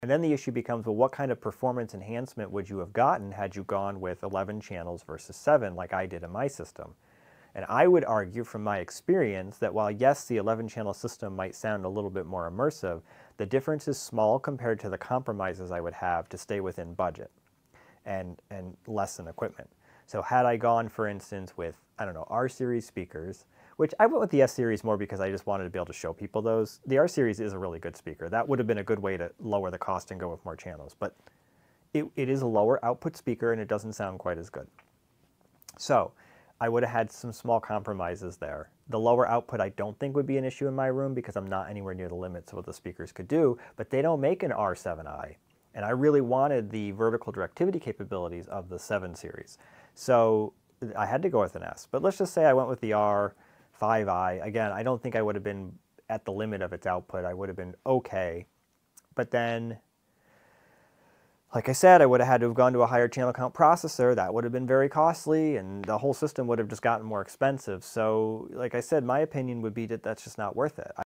And then the issue becomes, well, what kind of performance enhancement would you have gotten had you gone with 11 channels versus 7 like I did in my system? And I would argue from my experience that while yes, the 11 channel system might sound a little bit more immersive, the difference is small compared to the compromises I would have to stay within budget and, and lessen equipment. So had I gone, for instance, with, I don't know, R series speakers, which I went with the S series more because I just wanted to be able to show people those. The R series is a really good speaker. That would have been a good way to lower the cost and go with more channels, but it, it is a lower output speaker and it doesn't sound quite as good. So I would have had some small compromises there. The lower output I don't think would be an issue in my room because I'm not anywhere near the limits of what the speakers could do, but they don't make an R7i. And I really wanted the vertical directivity capabilities of the 7 series. So I had to go with an S. But let's just say I went with the R 5i, again, I don't think I would have been at the limit of its output. I would have been okay. But then, like I said, I would have had to have gone to a higher channel count processor. That would have been very costly, and the whole system would have just gotten more expensive. So, like I said, my opinion would be that that's just not worth it.